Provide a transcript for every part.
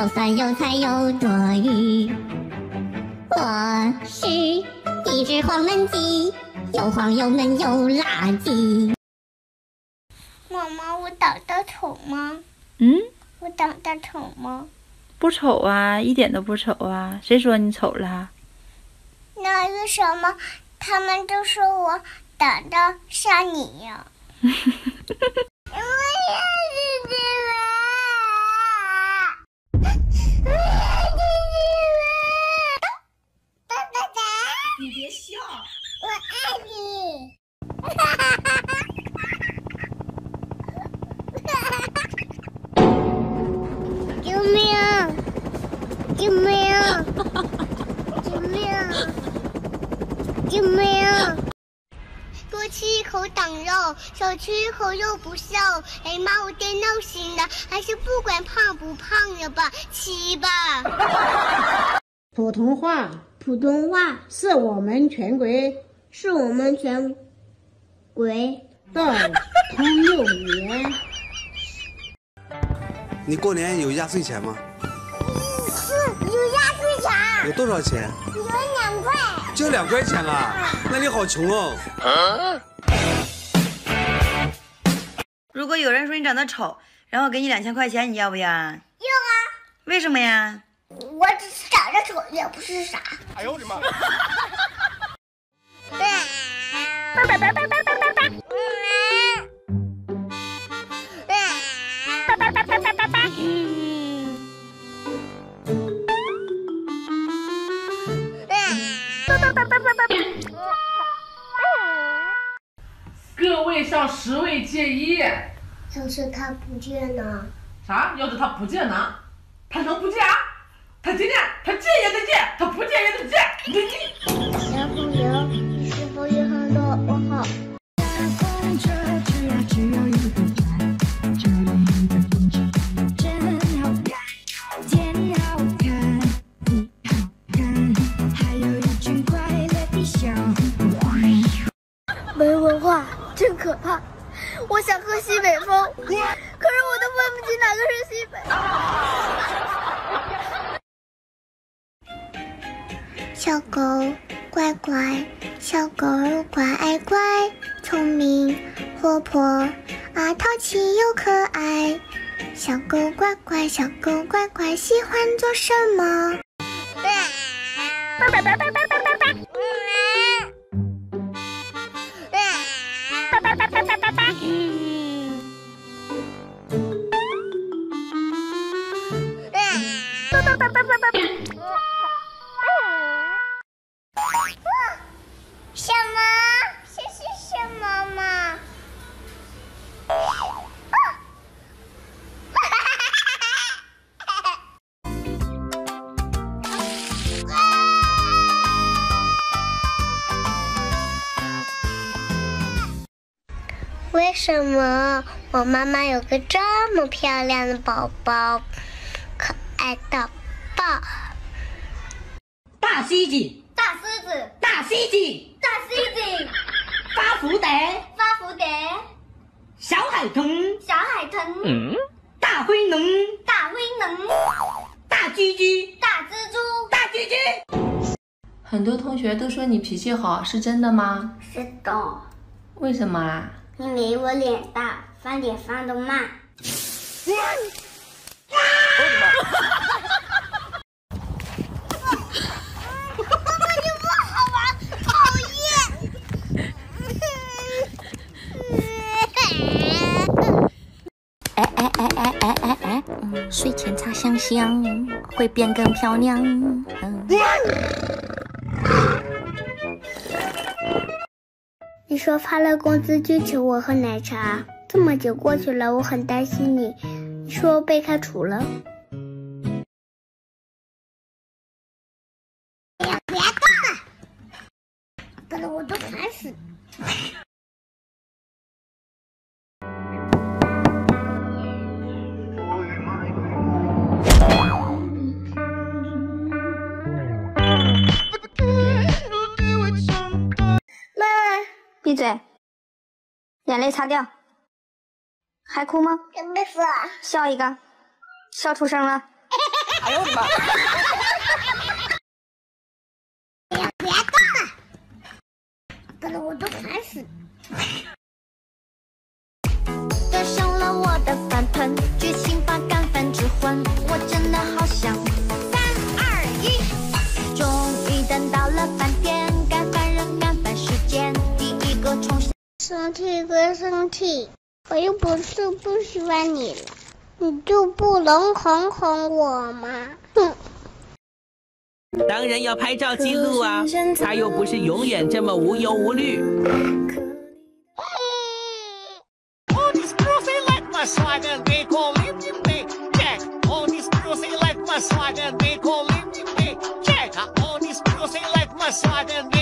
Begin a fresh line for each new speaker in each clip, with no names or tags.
又酸又菜又多余。我是一只黄焖鸡，又黄又嫩又垃圾。
妈妈，我长得丑吗？
嗯，
我长得丑吗？
不丑啊，一点都不丑啊！谁说你丑了？
那为什么他们都说我长得像你呀 姐们！我要姐姐们！爸爸爸，
你别笑。
我爱你。救命！救命！救命！救命！多吃一口长肉，少吃一口肉不瘦。哎妈，我电脑型的，还是不管胖不胖了吧，吃吧。
普通话，
普通话
是我们全国
是我们全国
的通用语言。
你过年有压岁钱吗？
是有压岁钱，
有多少钱？
有两块。
就两块钱啊？那你好穷哦。
如果有人说你长得丑，然后给你两千块钱，你要不要？要啊。为什么呀？
我只是长得丑，也不是傻。哎呦我的妈！
各位向十位借一。
要是他不见呢？
啥？要是他不借呢？
我我好活泼啊，淘气又可爱。小狗乖乖，小狗乖乖，喜欢做什么？什么我妈妈有个这么漂亮的宝宝，可爱到爆？
大狮子，
大狮子，
大狮子，
大狮子，
发蝴蝶，
发蝴蝶，
小海豚，
小海豚，
大灰龙，
大灰龙，
大蜘蛛，
大蜘蛛，
大蜘蛛。
很多同学都说你脾气好，是真的吗？
是的，
为什么啊？
因为我脸大，翻脸翻得慢。
睡前擦香香，会变更漂亮。嗯。
说发了工资就请我喝奶茶，这么久过去了，我很担心你。你说被开除了？
闭嘴，眼泪擦掉。还哭吗？笑一个。
笑出声了。
哎呦我的妈！
生气归生气，我又不是不喜欢你了，你就不能哄哄我吗？哼。
当然要拍照记录啊，他又不是永远这么无忧无虑。
各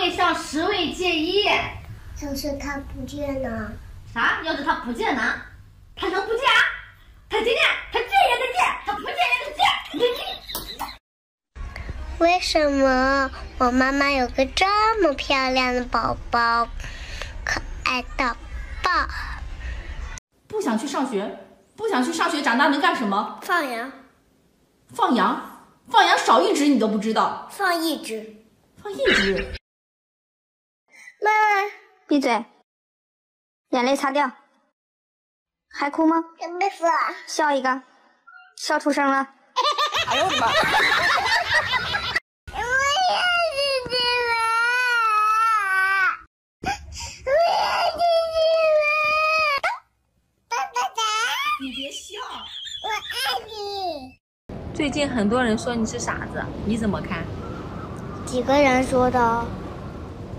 位向十位借一。
要是他不借呢？
啥？要是他不借呢？他能不借啊？他今天他借也得借，他不借也得借。
为什么我妈妈有个这么漂亮的宝宝，可爱到爆？
不想去上学，不想去上学，长大能干什么？
放羊。
放羊？放羊少一只你都不知道？
放一只。
放一只。
妈妈，
闭嘴，眼泪擦掉。还哭吗？笑一个，笑出声了。
哎呦我的妈！
我要去吃饭，我要去吃饭。爸爸爸，
你别笑。
我爱你。
最近很多人说你是傻子，你怎么看？
几个人说的？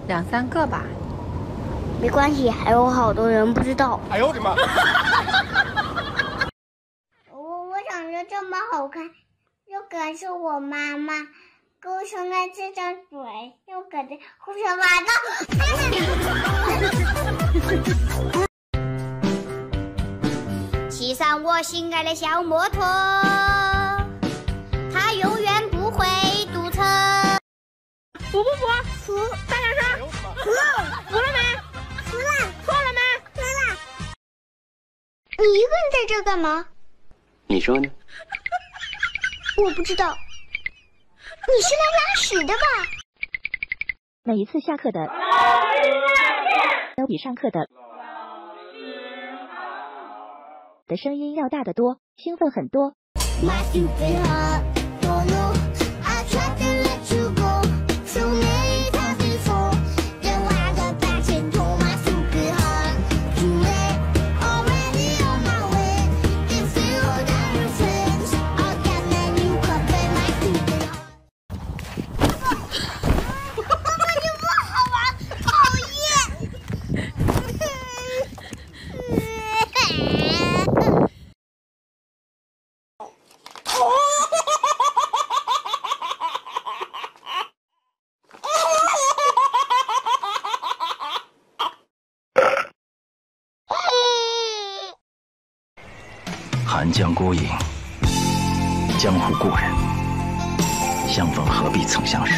两三个吧。
没关系，还有好多人不知道。
哎呦我的妈！
我我长得这么好看，又可是我妈妈给我生了这张嘴，又可是胡说八道。
骑上我心爱的小摩托，它永远不会堵车。
服不服？服！服！服了没？
服了！
错了没？
错了！你一个人在这干嘛？
你说呢？
我不知道。你是来拉屎的吧？
每一次下课的都比上课的的声音要大得多，兴奋很多。
寒江孤影，江湖故人，相逢何必曾相识。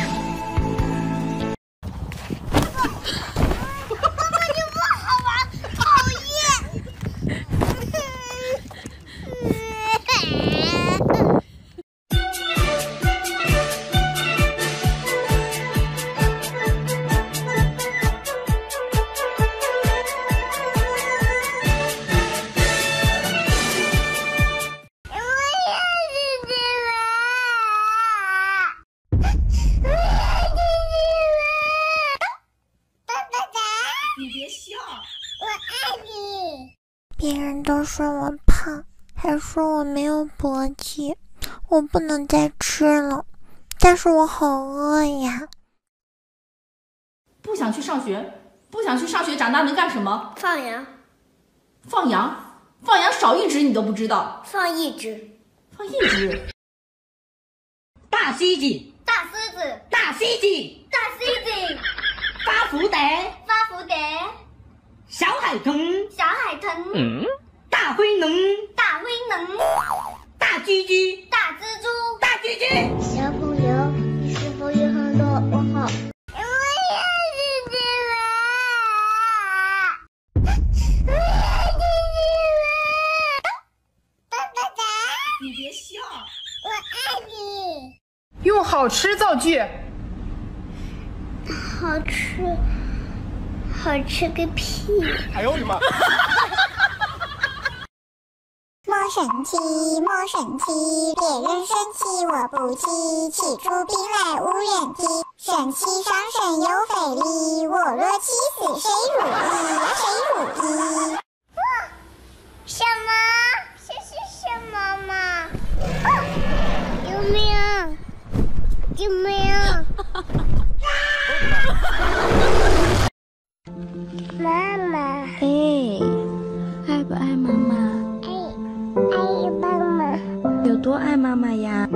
说我胖，还说我没有勃起，我不能再吃了。但是我好饿呀！
不想去上学，不想去上学，长大能干什么？
放羊。
放羊？放羊少一只你都不知道？
放一只。
放一只。
大狮子。
大狮子。
大狮子。
大狮子。
发福蝶。
发福蝶。
小海豚。
小海豚。
嗯。大灰狼
大灰狼
大蜘蛛
大蜘蛛。
大蜘蛛
小朋友你是否有很多问号？我要吃鸡爸妈你别笑。我爱你。用好
吃造句。
好吃好吃个屁。
哎呦我的妈。
神奇莫神奇别人生气我不气气出病来无人替神气伤身又费力我若气死谁如意？呀谁如意？
什么这是什么吗救命救命妈妈哎
爱不爱妈妈
爱妈妈
有多爱妈妈呀？